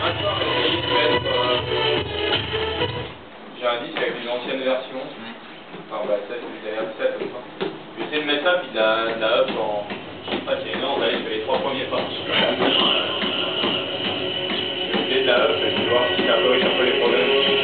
J'ai un disque avec une ancienne version. Enfin, bah, ça, c'est derrière 7 comme ça. J'ai essayé de mettre ça, puis de la, de up en. Je sais pas, c'est énorme, les trois premiers pas. J'ai essayé de la up, et puis voir si ça corrige un peu les problèmes.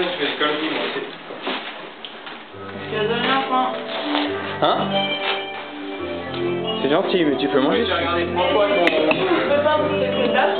Moi, c'est. Hein C'est gentil, mais tu peux Moi, manger. j'ai regardé trois fois ton... Tu peux pas monter tes dates